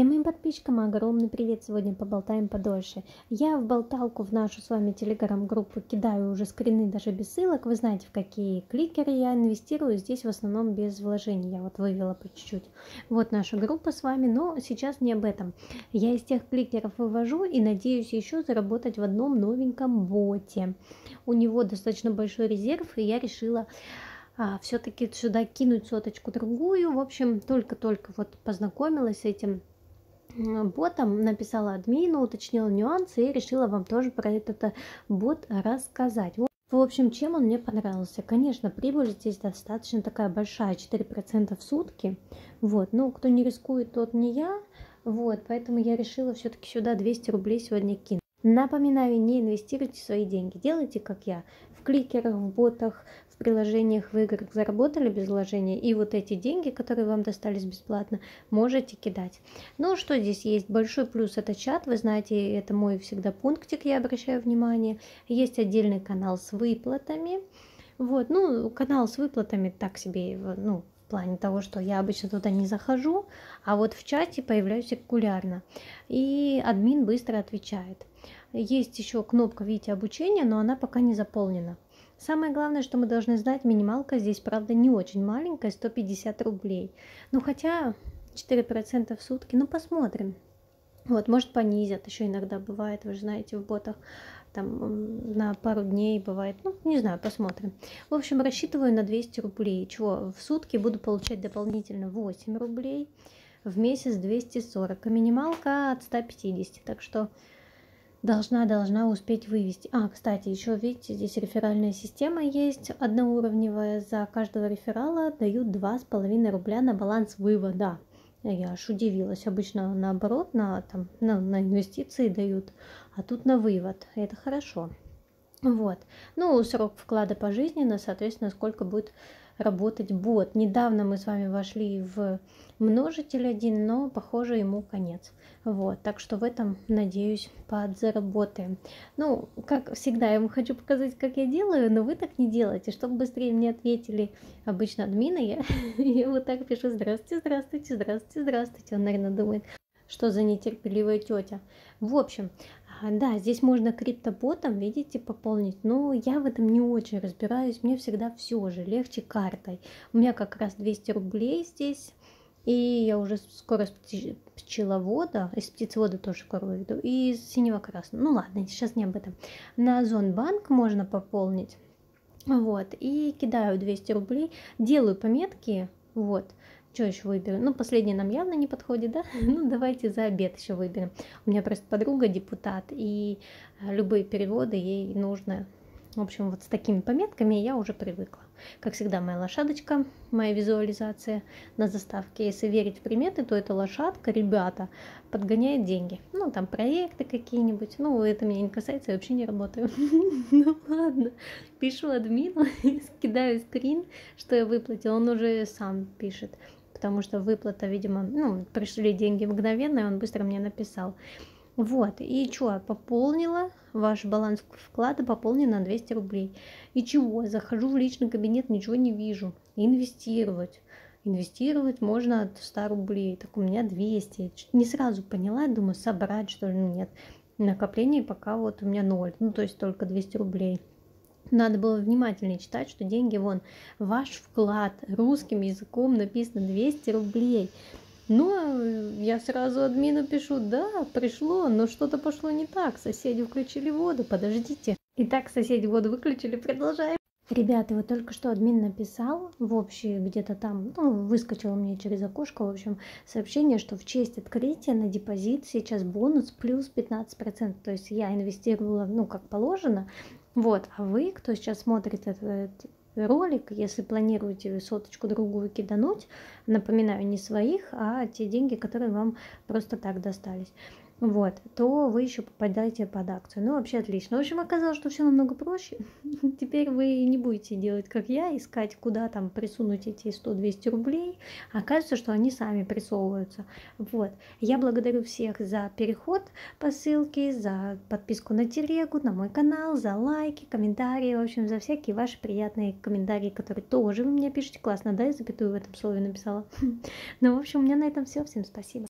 Всем моим подписчикам огромный привет! Сегодня поболтаем подольше. Я в болталку в нашу с вами телеграм-группу кидаю уже скрины даже без ссылок. Вы знаете, в какие кликеры я инвестирую. Здесь в основном без вложений. Я вот вывела по чуть-чуть. Вот наша группа с вами, но сейчас не об этом. Я из тех кликеров вывожу и надеюсь еще заработать в одном новеньком боте. У него достаточно большой резерв, и я решила а, все-таки сюда кинуть соточку другую. В общем, только-только вот познакомилась с этим ботом, написала админу, уточнила нюансы и решила вам тоже про этот э, бот рассказать. В общем, чем он мне понравился? Конечно, прибыль здесь достаточно такая большая, 4% в сутки. Вот, ну, кто не рискует, тот не я. Вот, поэтому я решила все-таки сюда 200 рублей сегодня кинуть. Напоминаю, не инвестируйте свои деньги, делайте как я. В кликерах, в ботах, приложениях в играх заработали без вложения, и вот эти деньги, которые вам достались бесплатно, можете кидать. Ну, что здесь есть? Большой плюс это чат, вы знаете, это мой всегда пунктик, я обращаю внимание. Есть отдельный канал с выплатами. Вот, ну, канал с выплатами так себе, ну, в плане того, что я обычно туда не захожу, а вот в чате появляюсь регулярно. И админ быстро отвечает. Есть еще кнопка, видите, обучения, но она пока не заполнена. Самое главное, что мы должны знать, минималка здесь, правда, не очень маленькая, 150 рублей. Ну, хотя 4% в сутки, ну, посмотрим. Вот, может, понизят, еще иногда бывает, вы же знаете, в ботах там на пару дней бывает, ну, не знаю, посмотрим. В общем, рассчитываю на 200 рублей, чего в сутки буду получать дополнительно 8 рублей, в месяц 240, а минималка от 150, так что должна должна успеть вывести. А, кстати, еще видите, здесь реферальная система есть одноуровневая. За каждого реферала дают два с половиной рубля на баланс вывода. Я аж удивилась. Обычно наоборот, на, там, на, на инвестиции дают, а тут на вывод. Это хорошо. Вот. Ну, срок вклада пожизненно, соответственно, сколько будет работать бот. Недавно мы с вами вошли в множитель один, но похоже ему конец. Вот, так что в этом, надеюсь, подзаработаем. Ну, как всегда, я вам хочу показать, как я делаю, но вы так не делаете. Чтобы быстрее мне ответили обычно админы, я, я вот так пишу «Здравствуйте, здравствуйте, здравствуйте, здравствуйте». Он, наверное, думает, что за нетерпеливая тетя. В общем, да, здесь можно криптоботом, видите, пополнить, но я в этом не очень разбираюсь, мне всегда все же легче картой. У меня как раз 200 рублей здесь, и я уже скоро с пчеловода, из птицевода тоже скоро веду, и из синего красного. Ну ладно, сейчас не об этом. На Озонбанк можно пополнить. Вот, и кидаю 200 рублей, делаю пометки, вот, что еще выберем? Ну, последний нам явно не подходит, да? Ну, давайте за обед еще выберем. У меня просто подруга депутат, и любые переводы ей нужно в общем, вот с такими пометками я уже привыкла. Как всегда, моя лошадочка, моя визуализация на заставке. Если верить в приметы, то эта лошадка, ребята, подгоняет деньги. Ну, там проекты какие-нибудь. Ну, это меня не касается, я вообще не работаю. Ну, ладно. Пишу админу, скидаю скрин, что я выплатила. Он уже сам пишет, потому что выплата, видимо, ну, пришли деньги мгновенно, и он быстро мне написал. Вот, и что, пополнила, ваш баланс вклада пополнен на 200 рублей. И чего, захожу в личный кабинет, ничего не вижу. Инвестировать. Инвестировать можно от 100 рублей, так у меня 200. Не сразу поняла, думаю, собрать что ли, нет. Накопление пока вот у меня ноль, ну то есть только 200 рублей. Надо было внимательнее читать, что деньги вон, ваш вклад русским языком написано 200 рублей. Ну, я сразу админу пишу, да, пришло, но что-то пошло не так, соседи включили воду, подождите. Итак, соседи воду выключили, продолжаем. Ребята, вот только что админ написал в общий где-то там, ну, выскочило мне через окошко, в общем, сообщение, что в честь открытия на депозит сейчас бонус плюс 15%. То есть я инвестировала, ну, как положено. Вот, а вы, кто сейчас смотрит этот ролик, если планируете соточку другую кидануть, напоминаю, не своих, а те деньги, которые вам просто так достались вот, то вы еще попадаете под акцию. Ну, вообще отлично. В общем, оказалось, что все намного проще. Теперь вы не будете делать, как я, искать, куда там присунуть эти 100-200 рублей. Оказывается, что они сами присовываются. Вот. Я благодарю всех за переход по ссылке, за подписку на телегу, на мой канал, за лайки, комментарии, в общем, за всякие ваши приятные комментарии, которые тоже вы мне пишете. Классно, да, я запятую в этом слове написала. Ну, в общем, у меня на этом все. Всем спасибо.